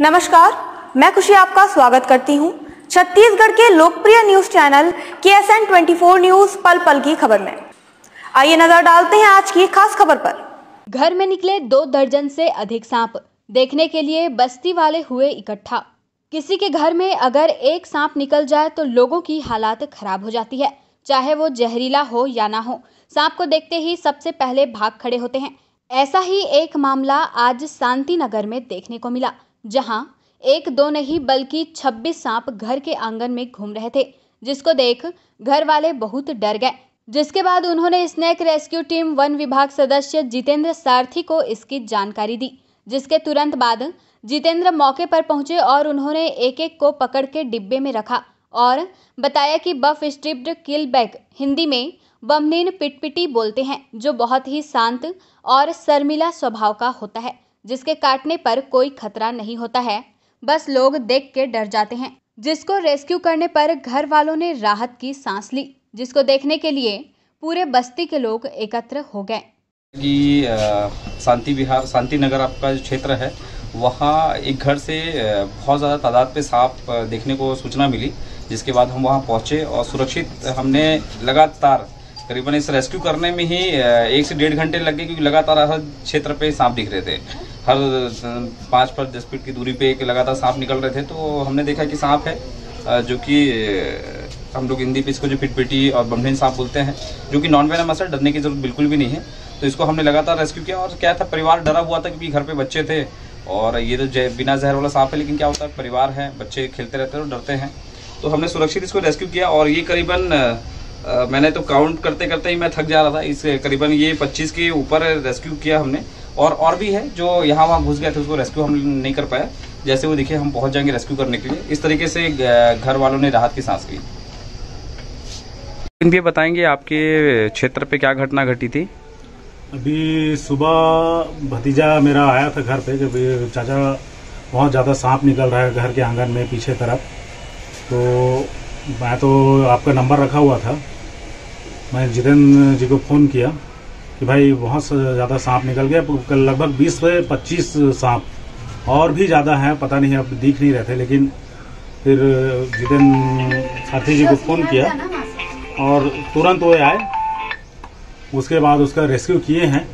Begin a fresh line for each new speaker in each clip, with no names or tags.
नमस्कार, मैं खुशी आपका स्वागत करती हूँ छत्तीसगढ़ के लोकप्रिय न्यूज़ चैनल के S N twenty four news पल पल की खबर में। आइए नज़र डालते हैं आज की खास खबर पर।
घर में निकले दो दर्जन से अधिक सांप देखने के लिए बस्ती वाले हुए इकट्ठा। किसी के घर में अगर एक सांप निकल जाए तो लोगों की हालात खराब हो जाती है, चाहे वो जहरीला हो या ना हो। सांप को देखते ही सबसे पहले भाग खड़े होते हैं। ऐसा ही एक मामला आज शांति नगर में देखने को मिला। जहाँ एक दो नहीं बल्कि 26 सांप घर के आँगन में घूम रहे थे, जिसको देख घर वाले बहुत डर गए। जिसके बाद उन्होंने स्नेक रेस्क्यू टीम वन विभाग सदस्य जितेंद्र सारथी को इसकी जानकारी दी, जिसके तुरंत बाद जितेंद्र मौके पर पहुँचे और उन्होंने एक एक को पकड़ के डिब्बे में रखा और बताया कि buff striped keelback Hindi में बमनीन पिटपिटी बोलते हैं, जो बहुत ही शांत और शर्मिला स्वभाव का होता है। जिसके काटने पर कोई खतरा नहीं होता है। बस लोग देख के डर जाते हैं। जिसको रेस्क्यू करने पर घर वालों ने राहत की सांस ली, जिसको देखने के लिए पूरे बस्ती के लोग एकत्र हो गए।
कि शांति विहार शांति नगर आपका जो क्षेत्र है, वहाँ एक घर से बहुत ज़्यादा तादाद पे सांप देखने को सूचना मिली, जिसके बाद हम वहाँ पहुँचे और सुरक्षित हमने लगातार करीबन इस रेस्क्यू करने में ही एक से डेढ़ घंटे लग, क्योंकि लगातार हर क्षेत्र पे सांप दिख रहे थे। हर पाँच पर दस फीट की दूरी पे एक लगातार सांप निकल रहे थे तो हमने देखा कि सांप है जो कि हम लोग हिंदी पे इसको जो पिटपिटी और बम्भिन सांप बोलते हैं, जो कि नॉन वेनमस है, डरने की ज़रूरत बिल्कुल भी नहीं है। तो इसको हमने लगातार रेस्क्यू किया और क्या था, परिवार डरा हुआ था क्योंकि घर पे बच्चे थे और ये तो जय- बिना जहर वाला सांप है, लेकिन क्या होता है, परिवार है, बच्चे खेलते रहते हैं और डरते हैं। तो हमने सुरक्षित इसको रेस्क्यू किया और ये करीबन मैंने तो काउंट करते करते ही मैं थक जा रहा था, इस करीबन ये 25 के ऊपर रेस्क्यू किया हमने। और और भी है जो यहाँ वहाँ घुस गए थे, उसको रेस्क्यू हम नहीं कर पाए। जैसे वो दिखे, हम पहुँच जाएँगे रेस्क्यू करने के लिए। इस तरीके से घर वालों ने राहत की सांस ली। भी बताएँगे आपके क्षेत्र पे क्या घटना घटी थी?
अभी सुबह भतीजा मेरा आया था घर पे, जब चाचा बहुत ज़्यादा सांप निकल रहा है घर के आँगन में पीछे तरफ़। तो मैं तो आपका नंबर रखा हुआ था। मैं जितेंद्र जी को फ़ोन किया। कि भाई बहुत से ज़्यादा सांप निकल गया। कल लगभग 20 से 25 सांप और भी ज़्यादा हैं पता नहीं अब दिख नहीं रहे थे लेकिन फिर जितेंद्र साथी जी को फ़ोन किया और तुरंत वो आए। उसके बाद उसका रेस्क्यू किए हैं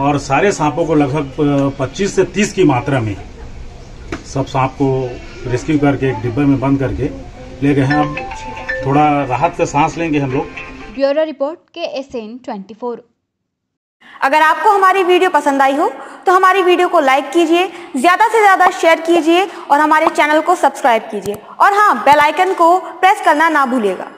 और सारे सांपों को लगभग 25 से 30 की मात्रा में सब सांप को रेस्क्यू करके एक डिब्बे में बंद करके ले गए हैं। अब थोड़ा राहत का सांस लेंगे हम लोग।
Bureau report K S N twenty four.
अगर आपको हमारी वीडियो पसंद आई हो तो हमारी वीडियो को लाइक कीजिए, ज़्यादा से ज़्यादा शेयर कीजिए और हमारे चैनल को सब्सक्राइब कीजिए। और हाँ बेलाइकन को प्रेस करना ना भूलिएगा।